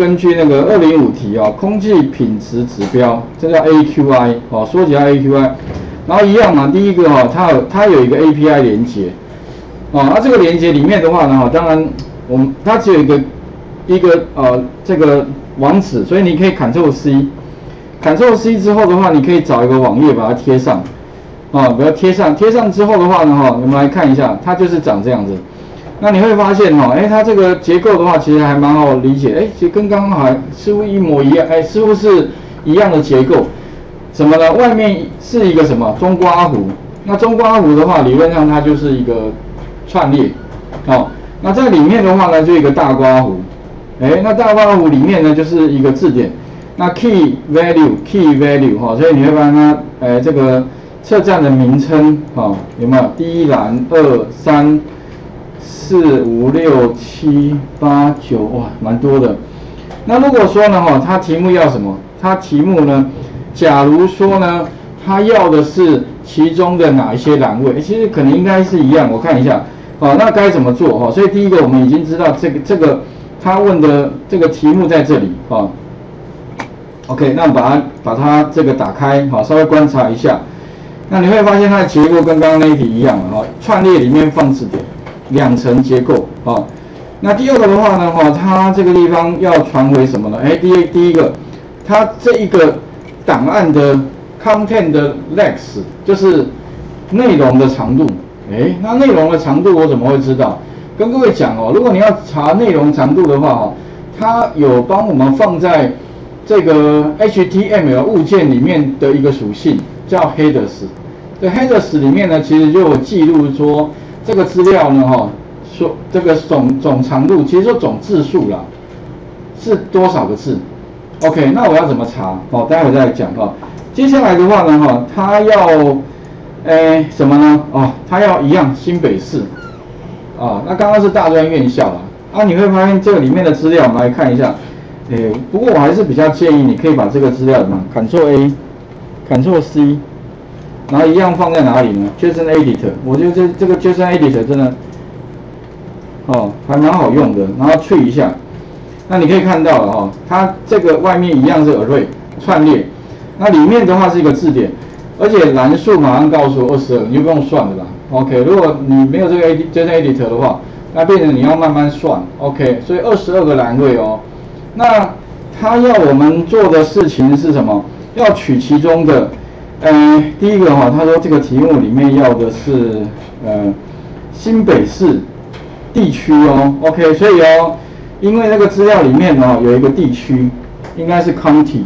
根据那个二零五题哦，空气品质指标，这叫 AQI 哦，缩写 AQI。然后一样嘛，第一个哈，它有它有一个 API 连接，哦，那这个连接里面的话呢，哈，当然我们它只有一个一个呃这个网址，所以你可以 Ctrl C，Ctrl C 之后的话，你可以找一个网页把它贴上，啊，把它贴上，贴上之后的话呢，哈，我们来看一下，它就是长这样子。那你会发现哈，哎，它这个结构的话，其实还蛮好理解，哎，其实跟刚刚还似乎一模一样，哎，似乎是一样的结构。什么呢？外面是一个什么中刮弧？那中刮弧的话，理论上它就是一个串列，哦。那在里面的话呢，就一个大刮弧，哎，那大刮弧里面呢就是一个字典。那 key value key value 哈，所以你会发现它，哎，这个车站的名称，哈，有没有？第一栏二三四五六七八九，哇，蛮多的。那如果说呢，哈，它题目要什么？它题目呢？假如说呢，他要的是其中的哪一些栏位？其实可能应该是一样，我看一下，哦，那该怎么做？哈，所以第一个我们已经知道这个这个他问的这个题目在这里，啊，OK，那把它把它这个打开，好，稍微观察一下，那你会发现它的结构跟刚刚那一题一样了哈，串列里面放字典，两层结构，啊，那第二个的话呢，哈，它这个地方要传回什么呢？哎，第一第一个，它这一个。档案的 content 的 length 就是内容的长度，哎，那内容的长度我怎么会知道？跟各位讲哦，如果你要查内容长度的话哦，它有帮我们放在这个 HTML 物件里面的一个属性叫 headers。这 headers 里面呢，其实就有记录说这个资料呢，哈，说这个总总长度，其实说总字数啦，是多少个字？OK，那我要怎么查？哦，待会再讲哈。接下来的话呢，哈，他要，诶，什么呢？哦，他要一样新北市，啊，那刚刚是大专院校啦。啊，你会发现这个里面的资料，我们来看一下。诶，不过我还是比较建议你可以把这个资料什么，Ctrl A，Ctrl C，然后一样放在哪里呢？JSON Editor，我觉得这这个 JSON Editor 真的，哦，还蛮好用的。然后去一下。那你可以看到了哈，它这个外面一样是 array 串列，那里面的话是一个字典，而且栏数马上告诉我二十二，你就不用算了吧？OK，如果你没有这个 JSON editor 的话，那变成你要慢慢算。OK，所以二十二个栏位哦。那它要我们做的事情是什么？要取其中的，呃，第一个哈，他说这个题目里面要的是呃新北市地区哦。OK，所以哦。因为那个资料里面哦有一个地区，应该是 county，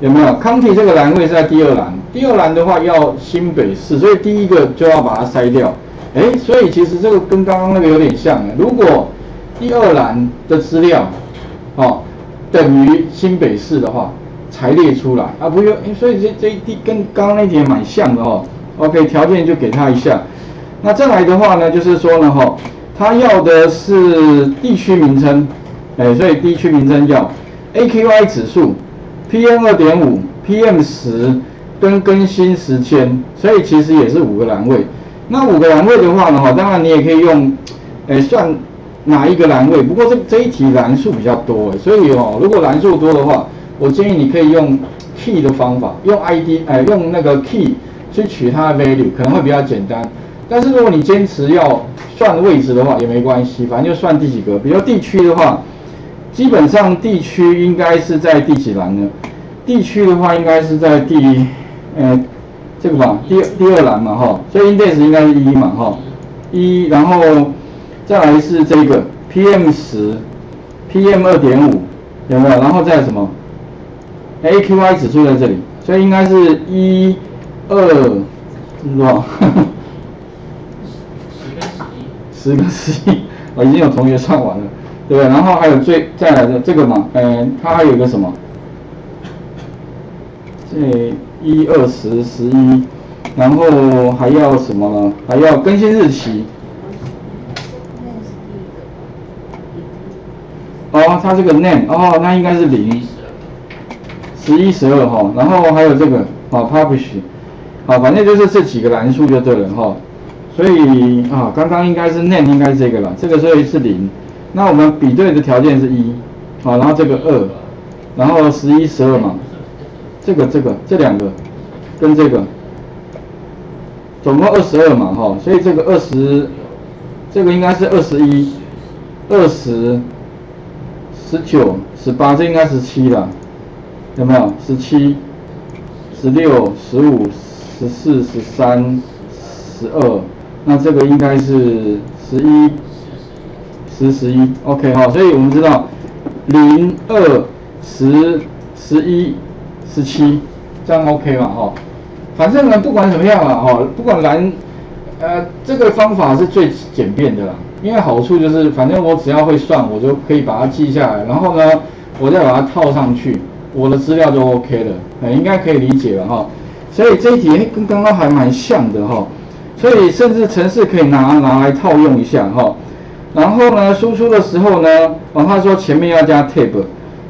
有没有？county 这个栏位是在第二栏，第二栏的话要新北市，所以第一个就要把它筛掉。哎，所以其实这个跟刚刚那个有点像。如果第二栏的资料，哦，等于新北市的话，才列出来啊，不用。所以这这一题跟刚刚那题也蛮像的哦。OK，条件就给他一下。那再来的话呢，就是说呢哈。他要的是地区名称，哎，所以地区名称叫 AQI 指数、PM 二点五、PM 十跟更新时间，所以其实也是五个栏位。那五个栏位的话呢，哈，当然你也可以用，哎，算哪一个栏位。不过这这一题栏数比较多，所以哦，如果栏数多的话，我建议你可以用 key 的方法，用 ID，哎，用那个 key 去取它的 value，可能会比较简单。但是如果你坚持要算位置的话，也没关系，反正就算第几个。比如地区的话，基本上地区应该是在第几栏呢？地区的话应该是在第，呃，这个吧，第第二栏嘛，哈，所以 index 应该是一嘛，哈，一，然后再来是这个 PM 十，PM 二点五，有没有？然后再什么？AQI 指数在这里，所以应该是一二，是吧？十个十一，十跟十一我已经有同学算完了，对不对？然后还有最再来的这个嘛，嗯，它还有个什么？这一二十十一，然后还要什么呢？还要更新日期。哦，它这个 name，哦，那应该是零，十一十二哈，然后还有这个，啊 publish，啊，反正就是这几个栏数就对了哈。所以啊，刚刚应该是 name 应该是这个了，这个所以是零。那我们比对的条件是一，好，然后这个二，然后十一、十二嘛，这个、这个、这两个跟这个，总共二十二嘛，哈，所以这个二十，这个应该是二十一、二十、十九、十八，这应该十七了，有没有？十七、十六、十五、十四、十三、十二，那这个应该是十一。十十一，OK 哈，所以我们知道零二十十一十七，这样 OK 嘛哈？反正呢，不管怎么样啊哈，不管蓝，呃，这个方法是最简便的啦，因为好处就是，反正我只要会算，我就可以把它记下来，然后呢，我再把它套上去，我的资料就 OK 了，呃，应该可以理解了哈。所以这一题跟刚刚还蛮像的哈，所以甚至程式可以拿拿来套用一下哈。然后呢，输出的时候呢，哦，他说前面要加 tab，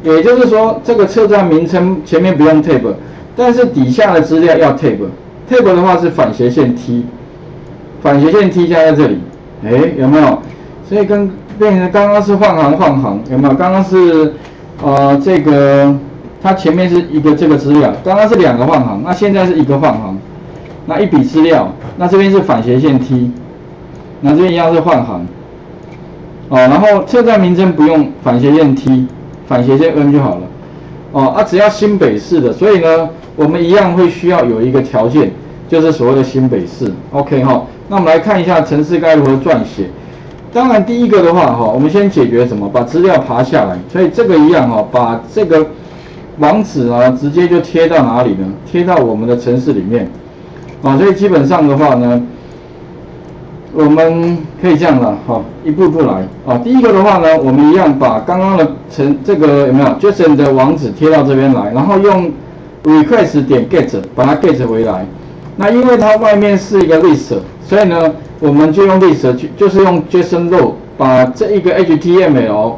也就是说这个车站名称前面不用 tab，但是底下的资料要 tab，tab 的话是反斜线 T，反斜线 T 加在这里，哎，有没有？所以跟变成刚刚是换行换行，有没有？刚刚是呃这个它前面是一个这个资料，刚刚是两个换行，那现在是一个换行，那一笔资料，那这边是反斜线 T，那这边一样是换行。哦，然后车站名称不用反斜线 T，反斜线 N 就好了。哦，啊，只要新北市的，所以呢，我们一样会需要有一个条件，就是所谓的新北市。OK 哈，那我们来看一下城市该如何撰写。当然，第一个的话哈，我们先解决什么？把资料爬下来。所以这个一样哈，把这个网址啊，直接就贴到哪里呢？贴到我们的城市里面。啊，所以基本上的话呢。我们可以这样了，好，一步步来啊。第一个的话呢，我们一样把刚刚的城这个有没有 JSON 的网址贴到这边来，然后用 request 点 get 把它 get 回来。那因为它外面是一个 list，所以呢，我们就用 list 去，就是用 JSON row 把这一个 HTML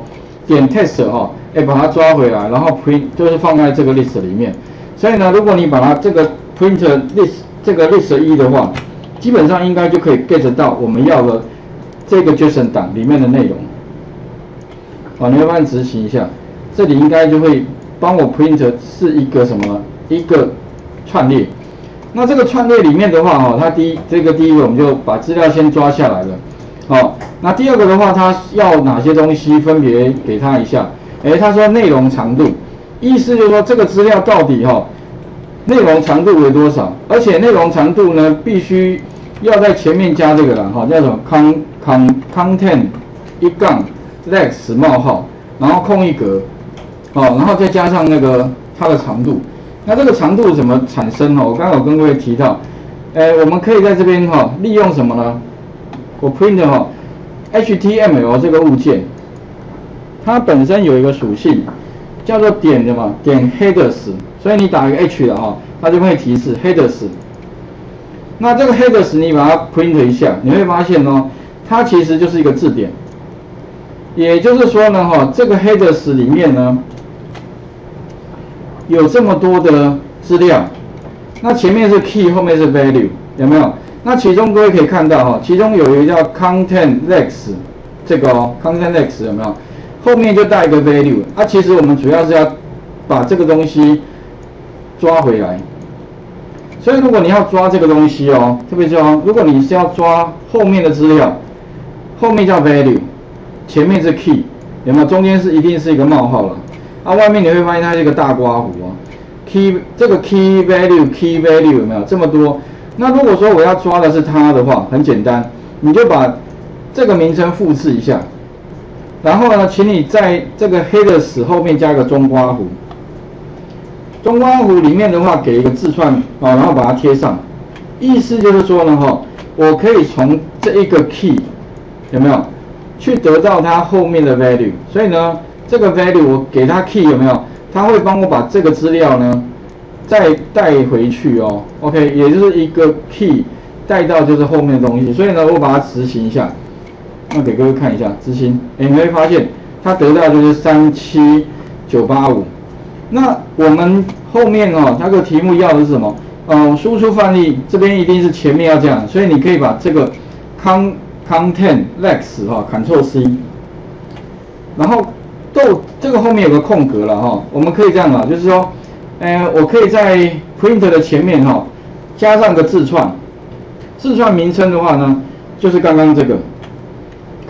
点 test 哈，哎把它抓回来，然后 print 就是放在这个 list 里面。所以呢，如果你把它这个 print list 这个 list 一的话，基本上应该就可以 get 到我们要的这个 JSON 档里面的内容。好，你慢慢执行一下，这里应该就会帮我 print 是一个什么一个串列。那这个串列里面的话，哈，它第一这个第一个我们就把资料先抓下来了。好，那第二个的话，它要哪些东西分别给它一下？哎，他说内容长度，意思就是说这个资料到底哈内容长度为多少？而且内容长度呢必须。要在前面加这个了哈，叫什么 con con t e n t 一杠 lex 冒号，然后空一格，哦，然后再加上那个它的长度。那这个长度怎么产生呢？我刚刚有跟各位提到，呃，我们可以在这边哈，利用什么呢？我 print 哈 HTML 这个物件，它本身有一个属性叫做点的嘛，点 headers，所以你打一个 H 的哈，它就会提示 headers。那这个 headers 你把它 print 一下，你会发现哦，它其实就是一个字典。也就是说呢，哈，这个 headers 里面呢，有这么多的资料，那前面是 key，后面是 value，有没有？那其中各位可以看到哈，其中有一个叫 content lex，这个哦，content lex 有没有？后面就带一个 value，啊，其实我们主要是要把这个东西抓回来。所以如果你要抓这个东西哦，特别是哦，如果你是要抓后面的资料，后面叫 value，前面是 key，有没有？中间是一定是一个冒号了，啊，外面你会发现它是一个大刮胡哦，key 这个 key value key value 有没有这么多？那如果说我要抓的是它的话，很简单，你就把这个名称复制一下，然后呢，请你在这个黑的死后面加个中刮弧。中光弧里面的话，给一个字串啊，然后把它贴上，意思就是说呢，哈，我可以从这一个 key 有没有？去得到它后面的 value，所以呢，这个 value 我给它 key 有没有，它会帮我把这个资料呢再带回去哦，OK，也就是一个 key 带到就是后面的东西，所以呢，我把它执行一下，那给各位看一下执行，哎，你会发现它得到就是三七九八五。那我们后面哦，那个题目要的是什么？呃，输出范例这边一定是前面要这样，所以你可以把这个 con content lex 哈，Ctrl C，然后逗这个后面有个空格了哈，我们可以这样啊，就是说，呃，我可以在 print 的前面哈加上个字串，字串名称的话呢，就是刚刚这个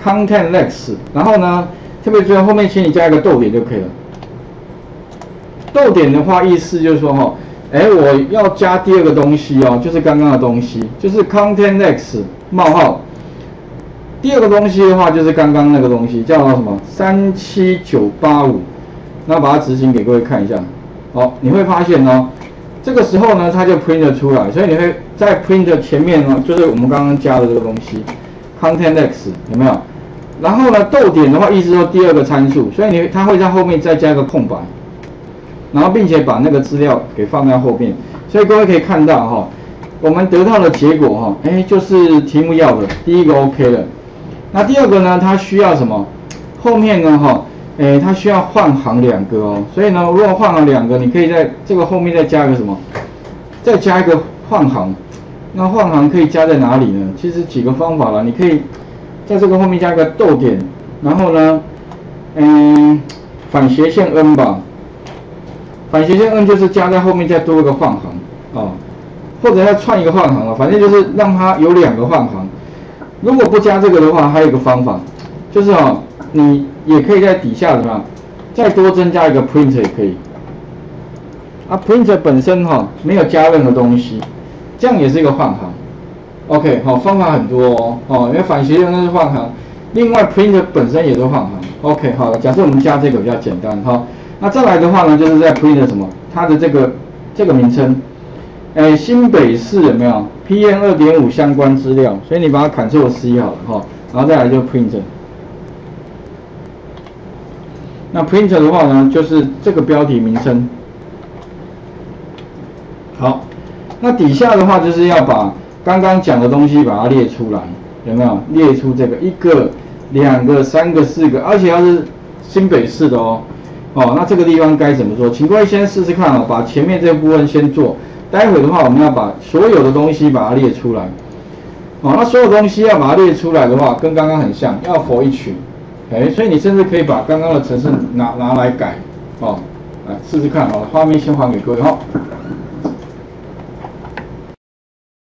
content lex，然后呢，特别注意后面请你加一个逗点就可以了。逗点的话意思就是说哈，哎，我要加第二个东西哦，就是刚刚的东西，就是 content lex 冒号。第二个东西的话，就是刚刚那个东西，叫什么？三七九八五，那把它执行给各位看一下。好，你会发现哦，这个时候呢，它就 print 出来，所以你会在 print 的前面呢，就是我们刚刚加的这个东西，content next 有没有？然后呢，逗点的话，意思说第二个参数，所以你它会在后面再加一个空白，然后并且把那个资料给放在后面，所以各位可以看到哈，我们得到的结果哈，哎，就是题目要的，第一个 OK 了。那第二个呢？它需要什么？后面呢？哈，诶，它需要换行两个哦。所以呢，如果换了两个，你可以在这个后面再加一个什么？再加一个换行。那换行可以加在哪里呢？其实几个方法了。你可以在这个后面加个逗点，然后呢，嗯，反斜线 n 吧。反斜线 n 就是加在后面再多一个换行啊，或者要串一个换行啊，反正就是让它有两个换行。如果不加这个的话，还有一个方法，就是哦，你也可以在底下什么，再多增加一个 print 也可以。啊，print 本身哈没有加任何东西，这样也是一个换行。OK，好，方法很多哦，哦，因为反斜线那是换行，另外 print 本身也是换行。OK，好，假设我们加这个比较简单哈，那再来的话呢，就是在 print 什么，它的这个这个名称。哎，新北市有没有 PM 二点五相关资料？所以你把它 Ctrl C 好了哈，然后再来就 Print。那 Print 的话呢，就是这个标题名称。好，那底下的话就是要把刚刚讲的东西把它列出来，有没有？列出这个一个、两个、三个、四个，而且要是新北市的哦。哦，那这个地方该怎么做？请各位先试试看哦，把前面这部分先做。待会的话，我们要把所有的东西把它列出来。哦，那所有东西要把它列出来的话，跟刚刚很像，要否一群。哎，所以你甚至可以把刚刚的程式拿拿来改。哦，来试试看。哦，画面先还给各位哈。